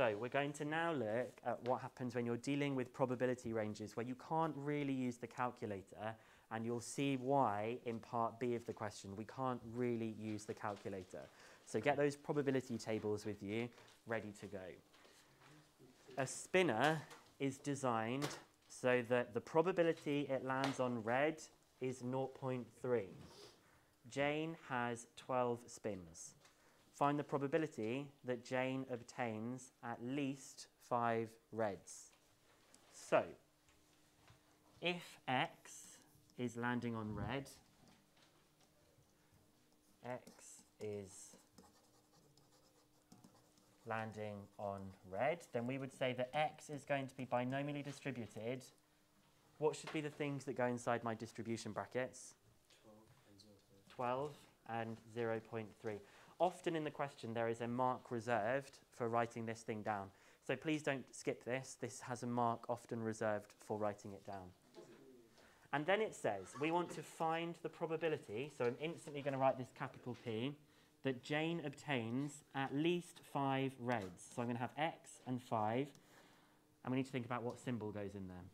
So we're going to now look at what happens when you're dealing with probability ranges where you can't really use the calculator and you'll see why in part B of the question we can't really use the calculator. So get those probability tables with you ready to go. A spinner is designed so that the probability it lands on red is 0.3. Jane has 12 spins. Find the probability that Jane obtains at least five reds. So, if x is landing on red, x is landing on red, then we would say that x is going to be binomially distributed. What should be the things that go inside my distribution brackets? 12 and 0.3. Often in the question there is a mark reserved for writing this thing down. So please don't skip this. This has a mark often reserved for writing it down. And then it says we want to find the probability, so I'm instantly going to write this capital P, that Jane obtains at least five reds. So I'm going to have X and 5, and we need to think about what symbol goes in there.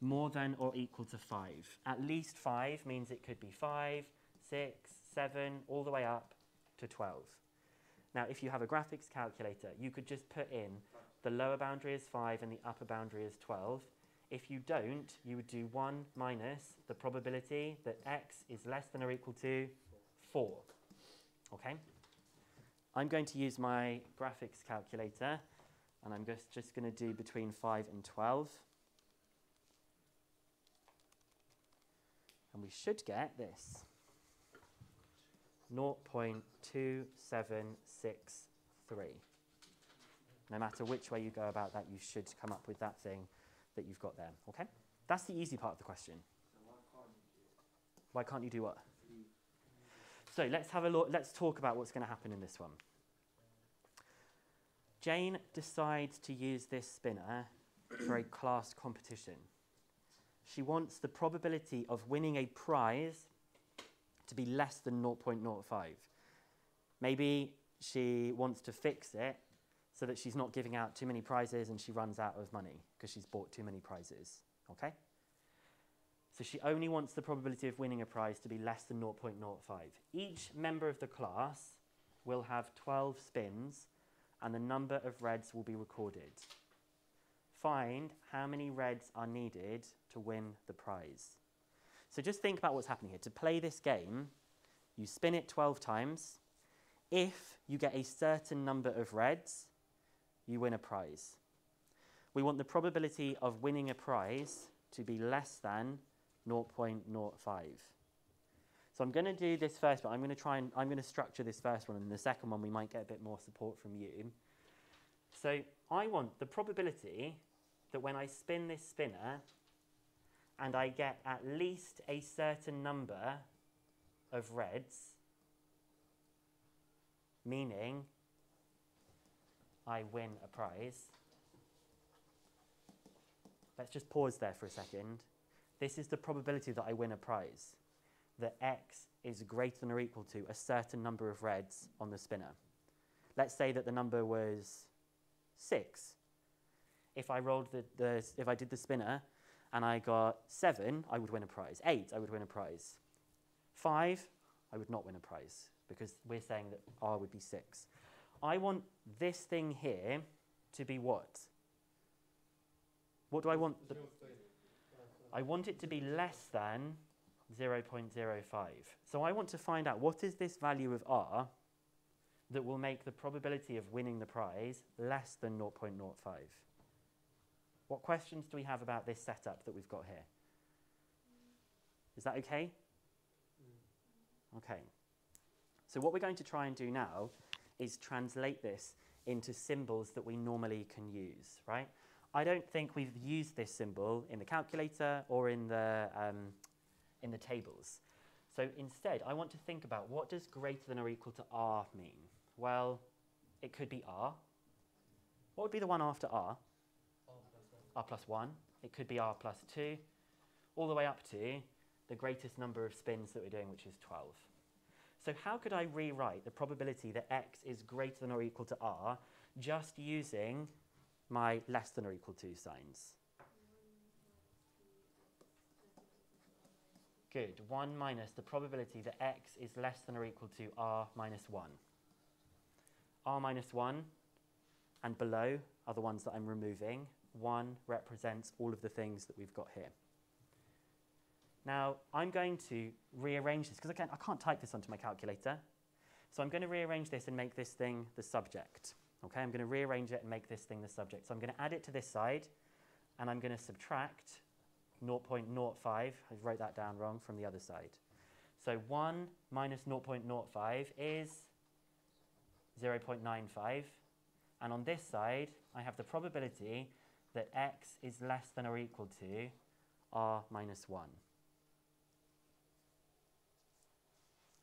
More than or equal to 5. At least 5 means it could be 5, 6, 7, all the way up to 12. Now, if you have a graphics calculator, you could just put in the lower boundary is 5 and the upper boundary is 12. If you don't, you would do 1 minus the probability that x is less than or equal to 4. Okay? I'm going to use my graphics calculator, and I'm just, just going to do between 5 and 12. And we should get this. 0.2763. No matter which way you go about that, you should come up with that thing that you've got there. Okay? That's the easy part of the question. Why can't you do what? So let's have a look. Let's talk about what's going to happen in this one. Jane decides to use this spinner for a class competition. She wants the probability of winning a prize to be less than 0.05. Maybe she wants to fix it so that she's not giving out too many prizes and she runs out of money because she's bought too many prizes. Okay? So she only wants the probability of winning a prize to be less than 0.05. Each member of the class will have 12 spins and the number of reds will be recorded. Find how many reds are needed to win the prize. So just think about what's happening here. To play this game, you spin it 12 times. If you get a certain number of reds, you win a prize. We want the probability of winning a prize to be less than 0.05. So I'm going to do this first, but I'm going to try and I'm going to structure this first one, and the second one we might get a bit more support from you. So I want the probability that when I spin this spinner, and I get at least a certain number of reds, meaning I win a prize. Let's just pause there for a second. This is the probability that I win a prize, that x is greater than or equal to a certain number of reds on the spinner. Let's say that the number was 6. If I rolled the, the if I did the spinner and I got 7, I would win a prize. 8, I would win a prize. 5, I would not win a prize because we're saying that R would be 6. I want this thing here to be what? What do I want? I want it to be less than 0.05. So I want to find out what is this value of R that will make the probability of winning the prize less than 0.05. What questions do we have about this setup that we've got here? Is that okay? Okay. So what we're going to try and do now is translate this into symbols that we normally can use, right? I don't think we've used this symbol in the calculator or in the, um, in the tables. So instead, I want to think about what does greater than or equal to r mean? Well, it could be r. What would be the one after r? R plus 1. It could be r plus 2, all the way up to the greatest number of spins that we're doing, which is 12. So how could I rewrite the probability that x is greater than or equal to r just using my less than or equal to signs. Good. 1 minus the probability that x is less than or equal to r minus 1. r minus 1 and below are the ones that I'm removing. 1 represents all of the things that we've got here. Now, I'm going to rearrange this because can't, I can't type this onto my calculator. So I'm going to rearrange this and make this thing the subject. Okay, I'm going to rearrange it and make this thing the subject. So I'm going to add it to this side, and I'm going to subtract 0.05. I wrote that down wrong from the other side. So 1 minus 0.05 is 0.95. And on this side, I have the probability that x is less than or equal to r minus 1.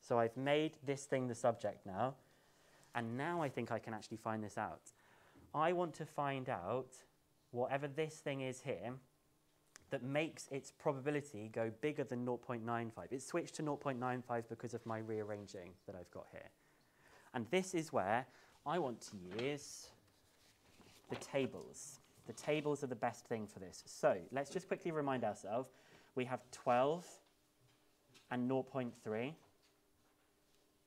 So I've made this thing the subject now, and now I think I can actually find this out. I want to find out whatever this thing is here that makes its probability go bigger than 0.95. It's switched to 0.95 because of my rearranging that I've got here. And this is where I want to use the tables. The tables are the best thing for this. So let's just quickly remind ourselves. We have 12 and 0.3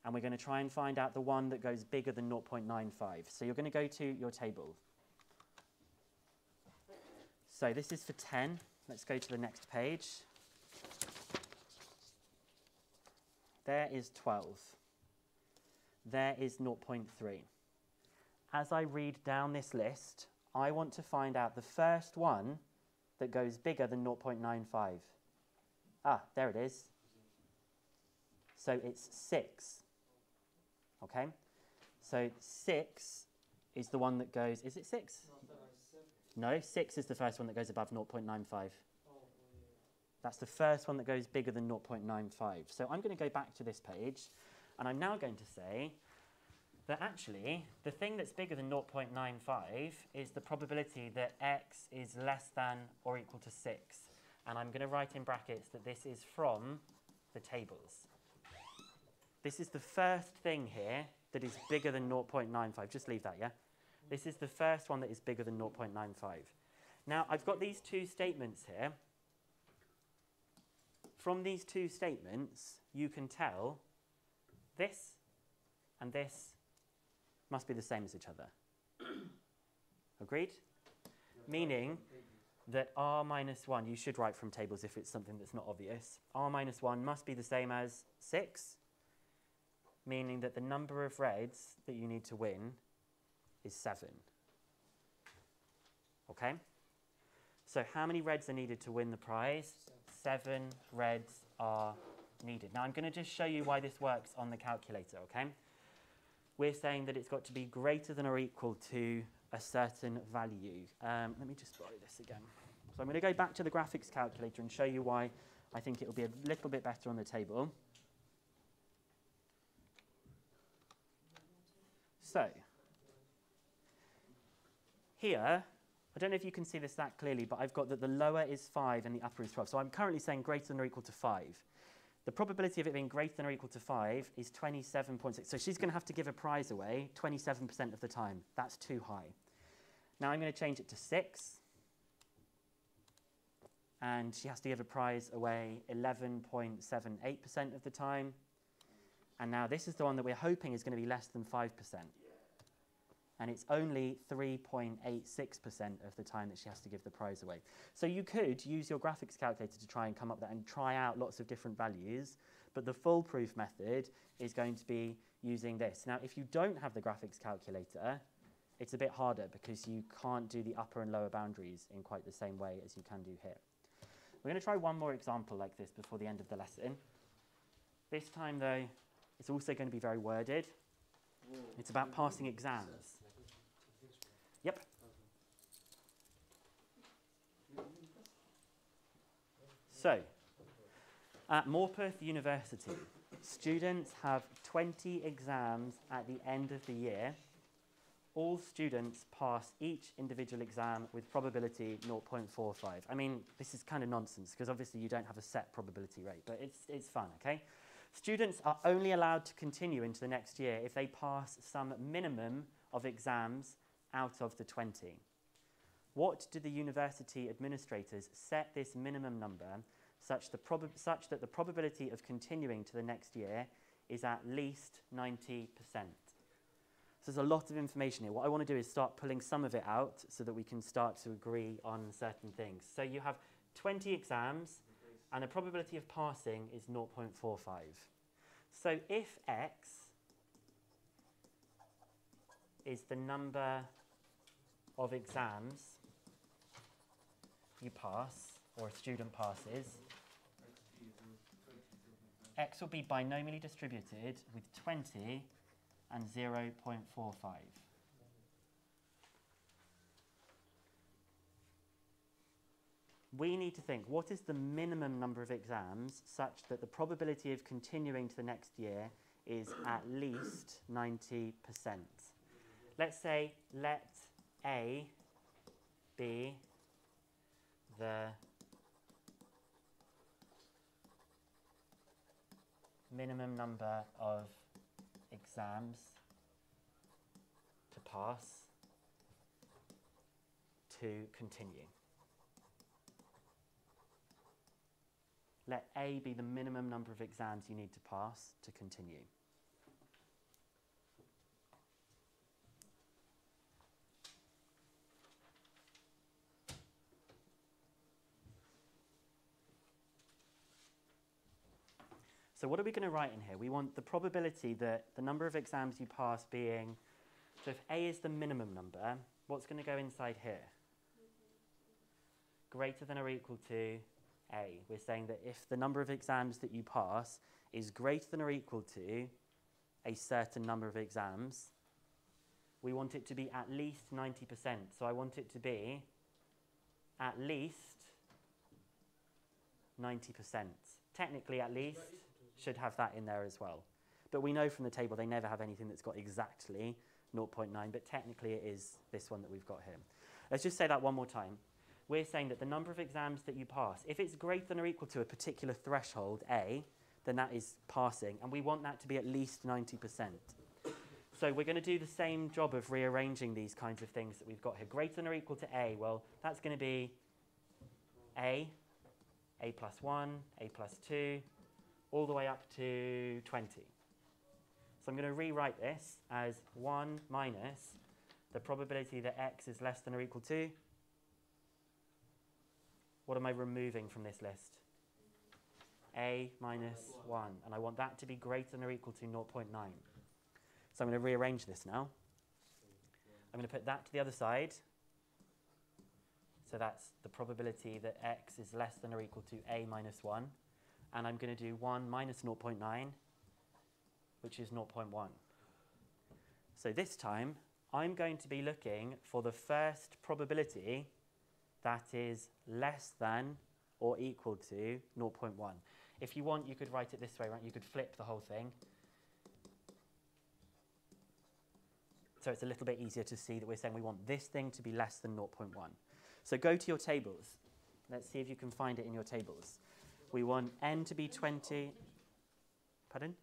and we're going to try and find out the one that goes bigger than 0.95. So you're going to go to your table. So this is for 10. Let's go to the next page. There is 12. There is 0.3. As I read down this list, I want to find out the first one that goes bigger than 0.95. Ah, there it is. So it's 6. Okay? So 6 is the one that goes, is it 6? No, 6 is the first one that goes above 0.95. That's the first one that goes bigger than 0.95. So I'm going to go back to this page, and I'm now going to say that actually the thing that's bigger than 0.95 is the probability that x is less than or equal to 6. And I'm going to write in brackets that this is from the tables. This is the first thing here that is bigger than 0.95. Just leave that, yeah? This is the first one that is bigger than 0.95. Now, I've got these two statements here. From these two statements, you can tell this and this must be the same as each other. Agreed? Meaning that r minus 1, you should write from tables if it's something that's not obvious, r minus 1 must be the same as 6 meaning that the number of reds that you need to win is 7. Okay? So how many reds are needed to win the prize? Seven reds are needed. Now I'm going to just show you why this works on the calculator, okay? We're saying that it's got to be greater than or equal to a certain value. Um, let me just borrow this again. So I'm going to go back to the graphics calculator and show you why I think it will be a little bit better on the table. So, here, I don't know if you can see this that clearly, but I've got that the lower is 5 and the upper is 12. So I'm currently saying greater than or equal to 5. The probability of it being greater than or equal to 5 is 27.6. So she's going to have to give a prize away 27% of the time. That's too high. Now I'm going to change it to 6. And she has to give a prize away 11.78% of the time. And now this is the one that we're hoping is going to be less than 5%. And it's only 3.86% of the time that she has to give the prize away. So you could use your graphics calculator to try and come up with that and try out lots of different values. But the foolproof method is going to be using this. Now, if you don't have the graphics calculator, it's a bit harder because you can't do the upper and lower boundaries in quite the same way as you can do here. We're going to try one more example like this before the end of the lesson. This time, though, it's also going to be very worded. It's about passing exams. So, at Morpeth University, students have 20 exams at the end of the year. All students pass each individual exam with probability 0.45. I mean, this is kind of nonsense because obviously you don't have a set probability rate, but it's, it's fun, okay? Students are only allowed to continue into the next year if they pass some minimum of exams out of the 20. What do the university administrators set this minimum number such, the such that the probability of continuing to the next year is at least 90%? So there's a lot of information here. What I want to do is start pulling some of it out so that we can start to agree on certain things. So you have 20 exams and the probability of passing is 0.45. So if x is the number of exams you pass or a student passes, x will be binomially distributed with 20 and 0.45. We need to think what is the minimum number of exams such that the probability of continuing to the next year is at least 90%. Let's say let A be the minimum number of exams to pass to continue. Let A be the minimum number of exams you need to pass to continue. So what are we going to write in here? We want the probability that the number of exams you pass being, so if A is the minimum number, what's going to go inside here? Greater than or equal to A. We're saying that if the number of exams that you pass is greater than or equal to a certain number of exams, we want it to be at least 90%. So I want it to be at least 90%. Technically, at least should have that in there as well. But we know from the table they never have anything that's got exactly 0.9, but technically it is this one that we've got here. Let's just say that one more time. We're saying that the number of exams that you pass, if it's greater than or equal to a particular threshold, A, then that is passing, and we want that to be at least 90%. So we're going to do the same job of rearranging these kinds of things that we've got here. Greater than or equal to A, well, that's going to be A, A plus 1, A plus 2, all the way up to 20. So I'm going to rewrite this as 1 minus the probability that x is less than or equal to. What am I removing from this list? a minus 1. And I want that to be greater than or equal to 0.9. So I'm going to rearrange this now. I'm going to put that to the other side. So that's the probability that x is less than or equal to a minus 1 and I'm going to do 1 minus 0.9, which is 0.1. So this time, I'm going to be looking for the first probability that is less than or equal to 0.1. If you want, you could write it this way, right? You could flip the whole thing. So it's a little bit easier to see that we're saying we want this thing to be less than 0.1. So go to your tables. Let's see if you can find it in your tables. We want n to be 20. Pardon?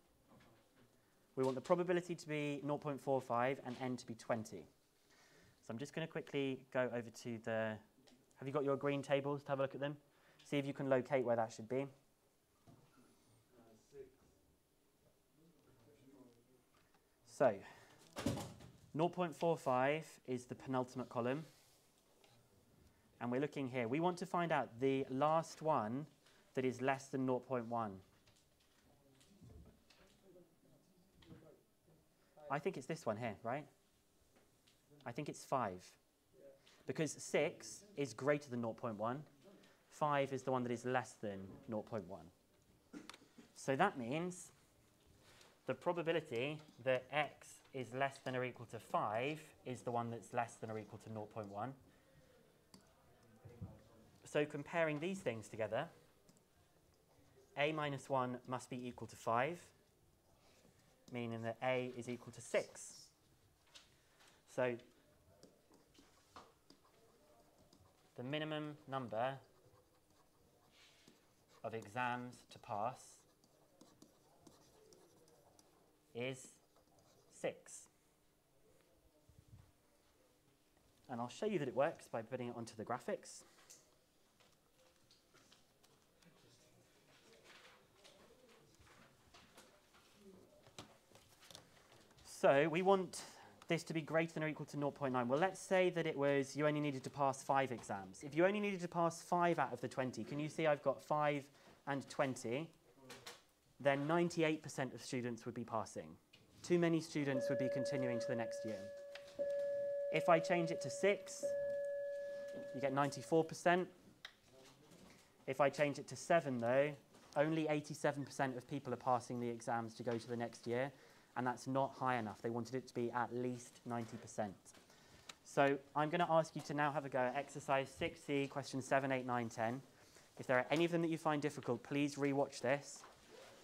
We want the probability to be 0.45 and n to be 20. So I'm just going to quickly go over to the. Have you got your green tables to have a look at them? See if you can locate where that should be. So, 0.45 is the penultimate column. And we're looking here. We want to find out the last one that is less than 0.1? I think it's this one here, right? I think it's 5. Because 6 is greater than 0.1. 5 is the one that is less than 0.1. So that means the probability that x is less than or equal to 5 is the one that's less than or equal to 0.1. So comparing these things together, a minus 1 must be equal to 5, meaning that a is equal to 6. So the minimum number of exams to pass is 6. And I'll show you that it works by putting it onto the graphics. So we want this to be greater than or equal to 0.9. Well, let's say that it was you only needed to pass five exams. If you only needed to pass five out of the 20, can you see I've got five and 20? Then 98% of students would be passing. Too many students would be continuing to the next year. If I change it to six, you get 94%. If I change it to seven, though, only 87% of people are passing the exams to go to the next year, and that's not high enough. They wanted it to be at least 90%. So I'm going to ask you to now have a go at exercise 6C, questions 7, 8, 9, 10. If there are any of them that you find difficult, please rewatch this,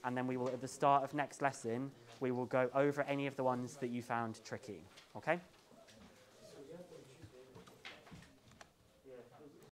and then we will, at the start of next lesson, we will go over any of the ones that you found tricky. Okay?